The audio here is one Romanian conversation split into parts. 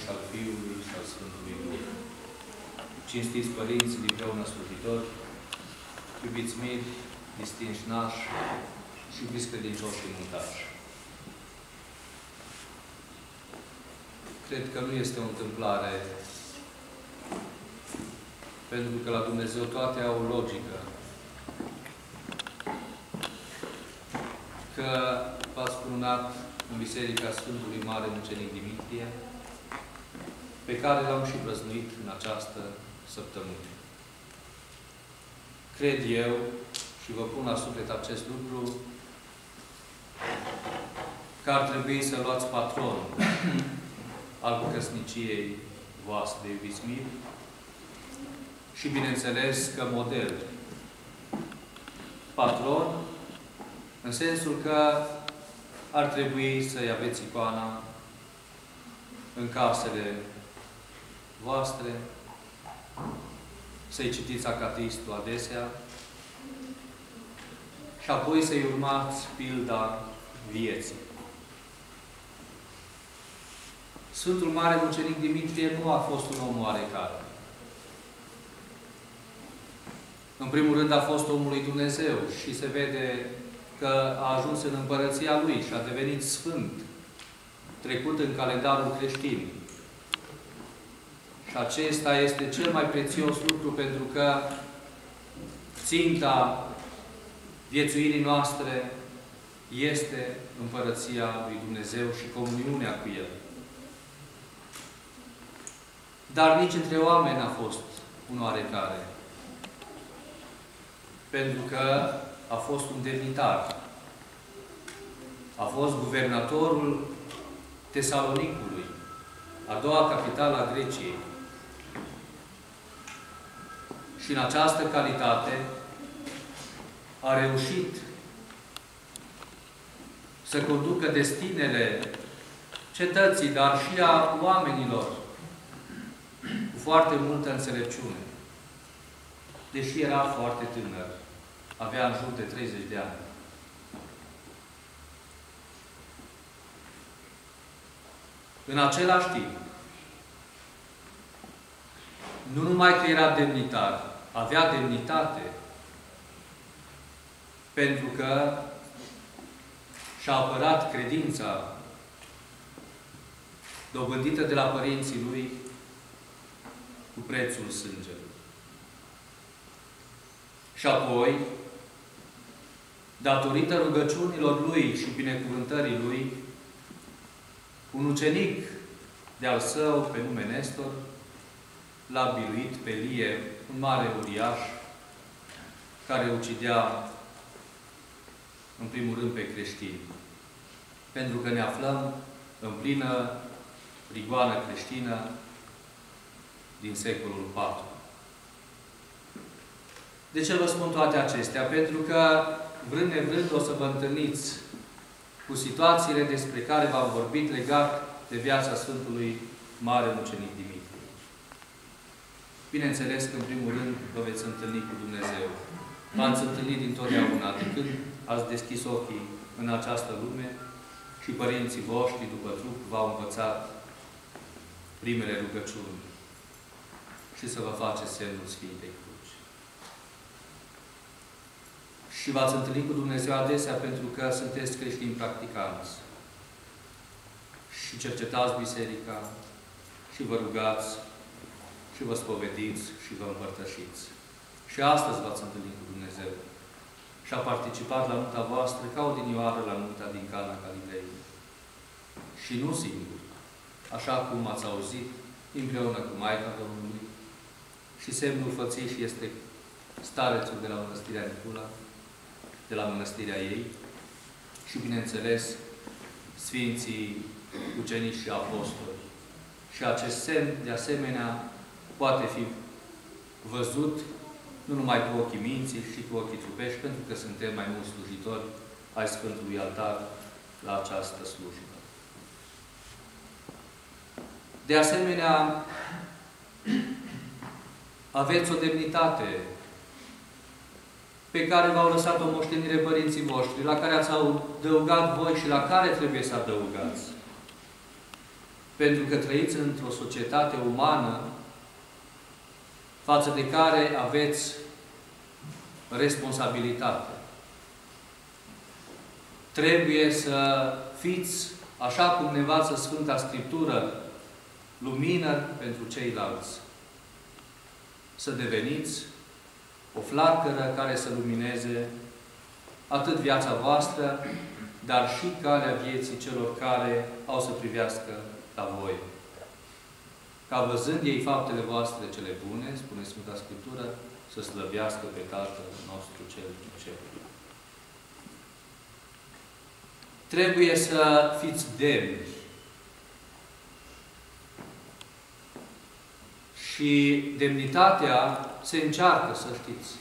și al Fiului și al Sfântului Duh. Cinstiți părinți, împreună slujitori, iubiți miri, distinși nași și iubiți credincioși și muntași. Cred că nu este o întâmplare pentru că la Dumnezeu toate au o logică. Că v-ați cununat în Biserica Sfântului Mare Mucenic Dimitrie, pe care l-am și prăznuit în această săptămână. Cred eu, și vă pun la suflet acest lucru, că ar trebui să luați patron al căsniciei voastre, iubiți mii, și, bineînțeles, că model. Patron, în sensul că ar trebui să-i aveți icoana în casele voastre, să-i citiți acatistul adesea și apoi să-i urmați pilda vieții. Sfântul Mare Mucenic Dimitrie nu a fost un om oarecare. În primul rând a fost omul lui Dumnezeu și se vede că a ajuns în împărăția lui și a devenit sfânt, trecut în calendarul creștin. Și acesta este cel mai prețios lucru pentru că ținta viețuirii noastre este împărăția lui Dumnezeu și comuniunea cu El. Dar nici între oameni a fost un oarecare. Pentru că a fost un demnitar. A fost guvernatorul Tesalonicului, a doua capitală a Greciei. Și în această calitate a reușit să conducă destinele cetății, dar și a oamenilor cu foarte multă înțelepciune. Deși era foarte tânăr, avea în jur de 30 de ani. În același timp, nu numai că era demnitar, avea demnitate, pentru că și-a apărat credința dobândită de la părinții lui cu prețul sângelui. Și apoi, datorită rugăciunilor lui și binecuvântării lui, un ucenic de-al său, pe nume Nestor, l-a biluit pe Lie, un mare uriaș, care ucidea, în primul rând, pe creștini. Pentru că ne aflăm în plină rigoană creștină din secolul IV. De ce vă spun toate acestea? Pentru că, vrând nevrând, o să vă întâlniți cu situațiile despre care v-am vorbit legat de viața Sfântului Mare Mucenic Dimitrie. Bineînțeles că, în primul rând, vă veți întâlni cu Dumnezeu. V-ați întâlnit dintotdeauna, de când ați deschis ochii în această lume și părinții voștri, după trup, v-au învățat primele rugăciuni și să vă faceți semnul Sfintei Cruci. Și v-ați întâlnit cu Dumnezeu adesea pentru că sunteți creștini practicanți. Și cercetați biserica și vă rugați și vă spovediți și vă împărtășiți. Și astăzi v-ați întâlnit cu Dumnezeu. Și a participat la nunta voastră ca o dinioară la nunta din Cana Galilei. Și nu singur, așa cum ați auzit, împreună cu Maica Domnului, și semnul fățiș este starețul de la Mănăstirea Nicula, de la Mănăstirea ei și, bineînțeles, Sfinții Ucenici și Apostoli. Și acest semn, de asemenea, poate fi văzut nu numai cu ochii minții, și cu ochii trupești, pentru că suntem mai mulți slujitori ai Sfântului Altar la această slujbă. De asemenea, aveți o demnitate pe care v-au lăsat o moștenire părinții voștri, la care ați adăugat voi și la care trebuie să adăugați. pentru că trăiți într-o societate umană față de care aveți responsabilitate. Trebuie să fiți, așa cum ne învață Sfânta Scriptură, lumină pentru ceilalți. Să deveniți o flacără care să lumineze atât viața voastră, dar și calea vieții celor care au să privească la voi. Ca văzând ei faptele voastre cele bune, spune Sfânta Scriptură, să slăbească pe Tatăl nostru cel din cer. Trebuie să fiți demni. Și demnitatea se încearcă, să știți,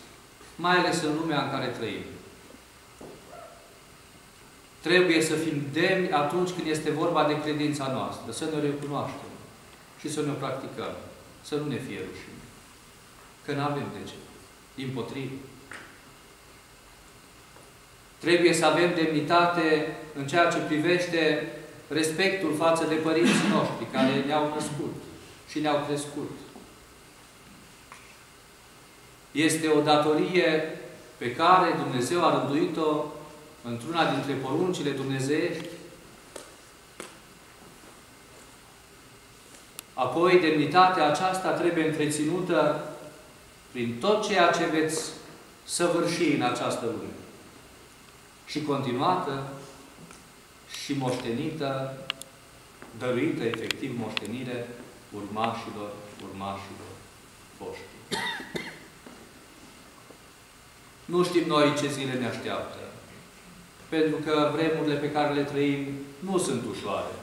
mai ales în lumea în care trăim. Trebuie să fim demni atunci când este vorba de credința noastră, să ne recunoaștem și să ne practicăm, să nu ne fie rușine. Că nu avem de ce. Din potrivă. Trebuie să avem demnitate în ceea ce privește respectul față de părinții noștri care ne-au născut și ne-au crescut. Este o datorie pe care Dumnezeu a rânduit-o într-una dintre poruncile dumnezeiești. Apoi, demnitatea aceasta trebuie întreținută prin tot ceea ce veți săvârși în această lume. Și continuată și moștenită, dăruită efectiv moștenire urmașilor, urmașilor voștri. Nu știm noi ce zile ne așteaptă. Pentru că vremurile pe care le trăim nu sunt ușoare.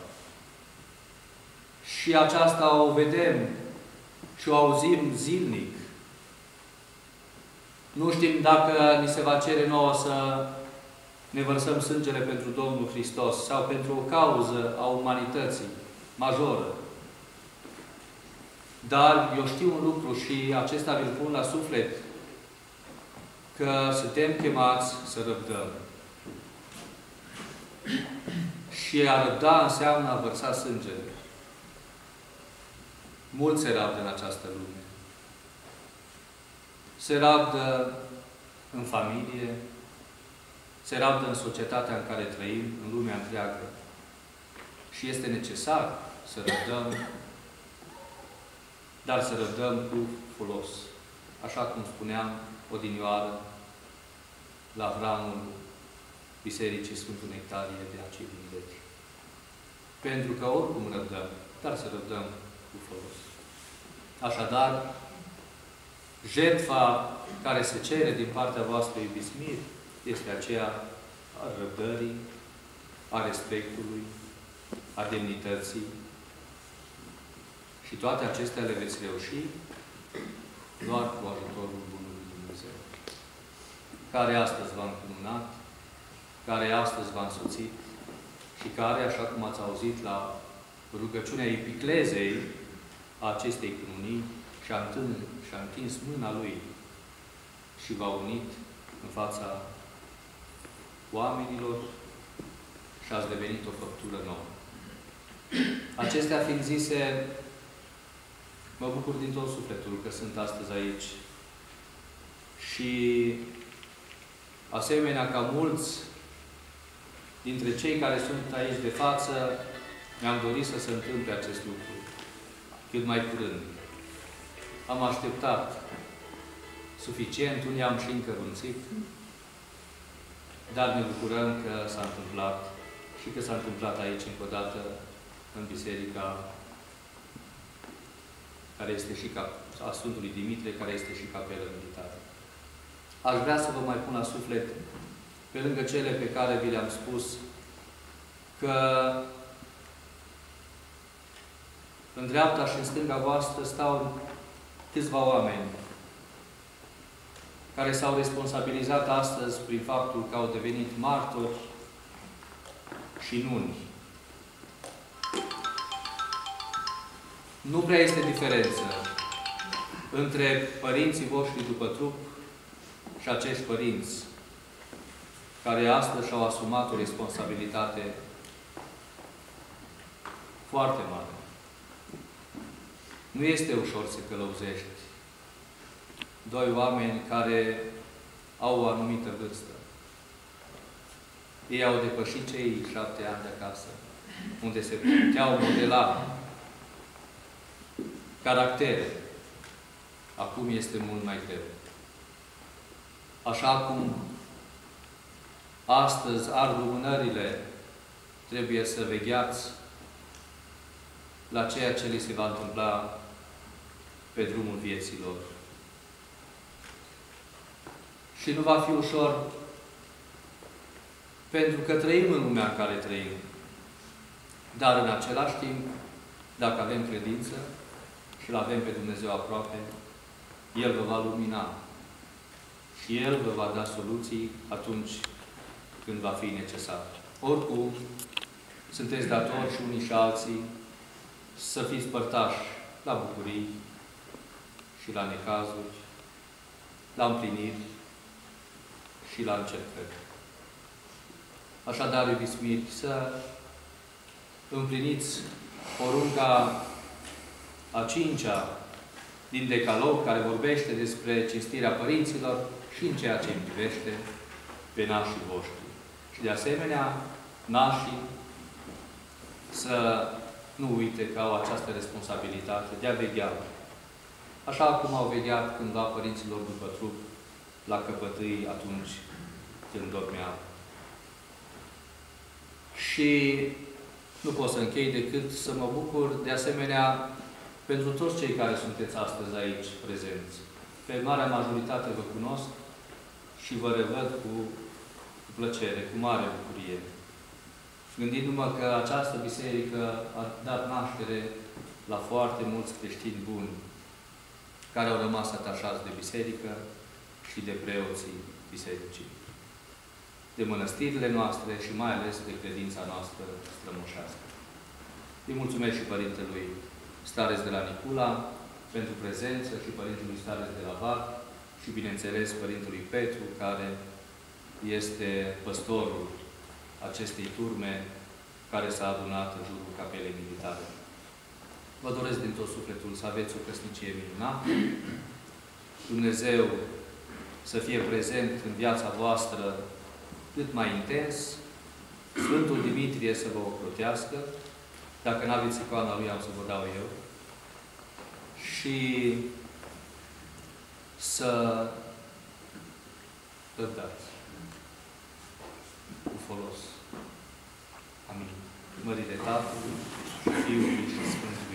Și aceasta o vedem și o auzim zilnic. Nu știm dacă ni se va cere nouă să ne vărsăm sângele pentru Domnul Hristos sau pentru o cauză a umanității majoră. Dar eu știu un lucru și acesta vi-l pun la suflet, că suntem chemați să răbdăm. Și a răbda înseamnă a vărsa sângele. Mulți se rabdă în această lume. Se rabdă în familie, se rabdă în societatea în care trăim, în lumea întreagă. Și este necesar să răbdăm, dar să răbdăm cu folos. Așa cum spuneam odinioară la hramul Bisericii Sfântul Nectarie de acei Vindeci. Pentru că oricum răbdăm, dar să răbdăm cu folos. Așadar, jertfa care se cere din partea voastră, iubiți miri, este aceea a răbdării, a respectului, a demnității. Și toate acestea le veți reuși doar cu ajutorul Bunului Dumnezeu, care astăzi v-a încununat, care astăzi v-a însuțit și care, așa cum ați auzit la rugăciunea epiclezei a acestei cununii, și-a întins, și întins mâna Lui și v-a unit în fața oamenilor și ați devenit o făptură nouă. Acestea fiind zise, mă bucur din tot sufletul că sunt astăzi aici și asemenea ca mulți dintre cei care sunt aici de față, mi-am dorit să se întâmple acest lucru cât mai curând. Am așteptat suficient, unii am și încărunțit, dar ne bucurăm că s-a întâmplat și că s-a întâmplat aici încă o dată în biserica care este și cap, a Sfântului Dimitrie, care este și capelă militară. Aș vrea să vă mai pun la suflet, pe lângă cele pe care vi le-am spus, că în dreapta și în stânga voastră stau câțiva oameni care s-au responsabilizat astăzi prin faptul că au devenit martori și nuni. Nu prea este diferență între părinții voștri după trup și acești părinți care astăzi și-au asumat o responsabilitate foarte mare. Nu este ușor să călăuzești doi oameni care au o anumită vârstă. Ei au depășit cei șapte ani de acasă, unde se puteau modela caractere. Acum este mult mai greu. Așa cum astăzi ard lumânările, trebuie să vegheați la ceea ce li se va întâmpla pe drumul vieților. Și nu va fi ușor pentru că trăim în lumea în care trăim. Dar în același timp, dacă avem credință și îl avem pe Dumnezeu aproape, El vă va lumina. Și El vă va da soluții atunci când va fi necesar. Oricum, sunteți datori și unii și alții să fiți părtași la bucurii și la necazuri, la împliniri și la încercări. Așadar, iubiți miri, să împliniți porunca a cincea din Decalog, care vorbește despre cinstirea părinților și în ceea ce îmi privește pe nașii voștri. Și de asemenea, nașii să nu uite că au această responsabilitate de a veghea. Așa cum au vegheat cândva părinților după trup la căpătâi atunci când dormeau. Și nu pot să închei decât să mă bucur de asemenea pentru toți cei care sunteți astăzi aici prezenți. Pe marea majoritate vă cunosc și vă revăd cu, cu plăcere, cu mare bucurie. Gândindu-mă că această biserică a dat naștere la foarte mulți creștini buni care au rămas atașați de biserică și de preoții bisericii, de mănăstirile noastre și mai ales de credința noastră strămoșească. Îi mulțumesc și Părintelui Stares de la Nicula pentru prezență și Părintelui Stares de la Var și, bineînțeles, Părintelui Petru, care este păstorul acestei turme care s-a adunat în jurul capelei militare. Vă doresc din tot sufletul să aveți o căsnicie minunată, Dumnezeu să fie prezent în viața voastră cât mai intens, Sfântul Dimitrie să vă ocrotească, dacă nu aveți icoana lui, am să vă dau eu, și să răbdați cu folos. Amin. Mărire Tatălui, Fiului și Sfântului.